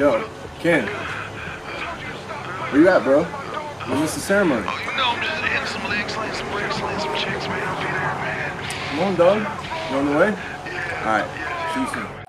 Yo, Ken. Where you at, bro? When is the ceremony? Oh, you know, I'm just hitting some legs, slaying some bricks, slaying some chicks, man. I'll be there, man. Come on, dog. You on the way? Alright, see you soon.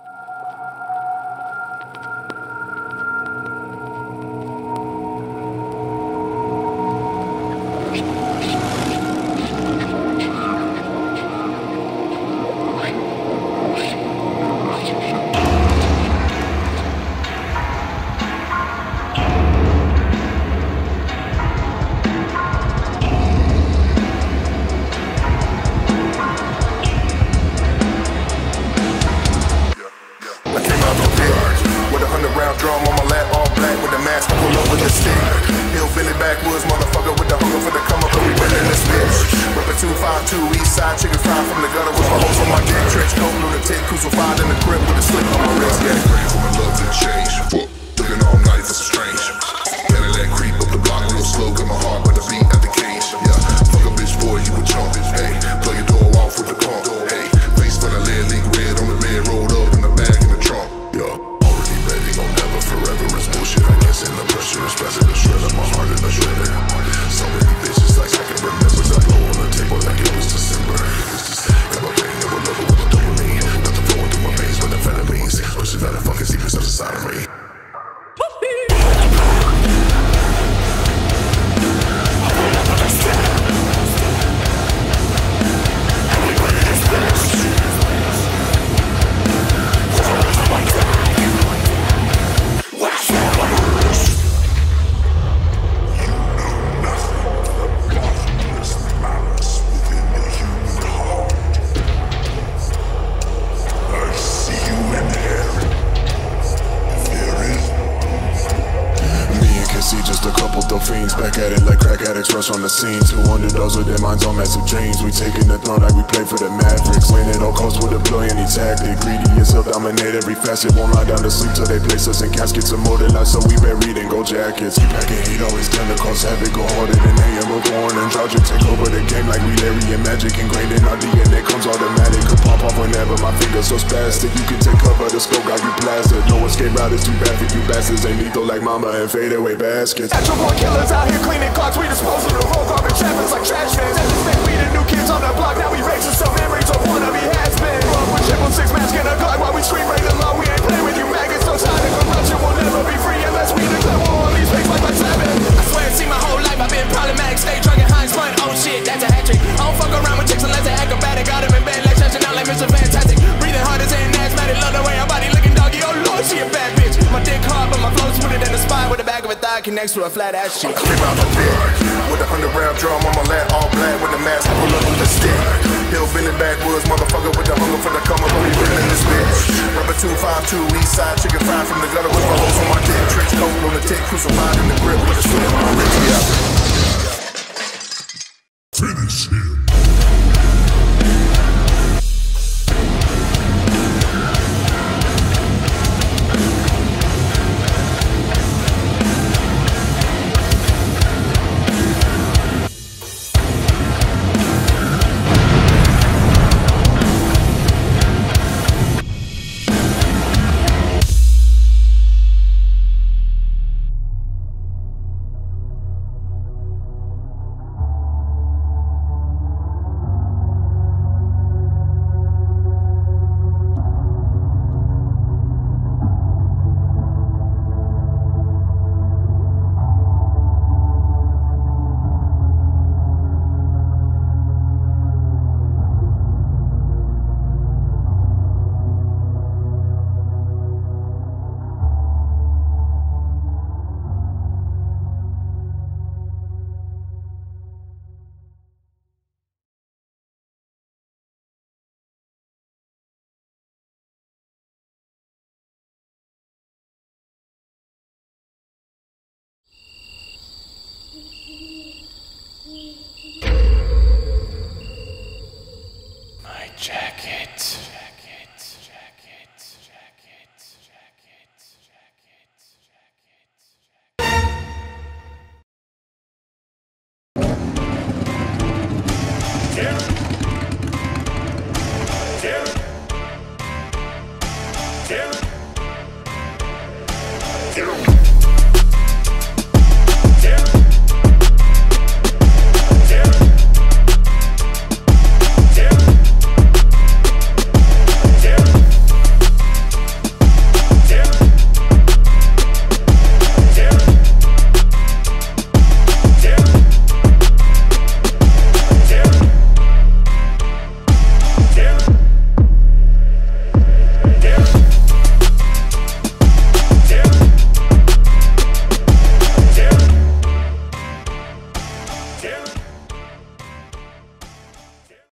The stick. Hillbilly backwoods, motherfucker with the hunger for the come up and we winning this bitch. Ripping 252 east side, chicken fried from the gutter with my hose on my dick. Trench coat, lunatic, crucified in the crib with a slip on my wrist. Yeah, for my love to change. Fuck, looking all night for some strange. Fiends Back at it like crack addicts rush on the scene. Two underdogs with their minds on massive dreams. We taking the throne like we play for the Mavericks. Win costs with a any tactic. Greedy as hell, dominate every facet. Won't lie down to sleep till they place us in caskets. Immortalized so we buried in gold jackets. Keep packing heat, always tend to cause havoc. Go harder than they but born. And Georgia Take over the game like we Larry and Magic. Ingrained in our DNA comes automatic. Could pop off whenever my fingers so spastic. You can take cover, the scope got you plastered No escape route is too bad for you bastards Ain't lethal like mama and fade away baskets. Natural born killers out here cleaning clocks. We dispose of the roll garbage. Trappers like trash. At this we the new kids on the block. Now we racing some memories of wannabe has been. Triple six mask and a Glock while we scream right low. We ain't playing with you maggots. So tired of corruption. We'll never be free unless we declare war on these fakes like my seven. I swear seen my whole life. I've been. Stay drunk and high spun. Oh shit, that's a hat trick. I don't fuck around with chicks unless they acrobatic. Got him in bed like stretching out like Mr. Fantastic. Breathing hard as an asthmatic. Love the way her body looking doggy. Oh lord, she a bad bitch. My dick hard, but my flow smoother than the spine with the back of a thigh connects to a flat ass cheek. Came out the pit lunatic, crucified in the grip with a slip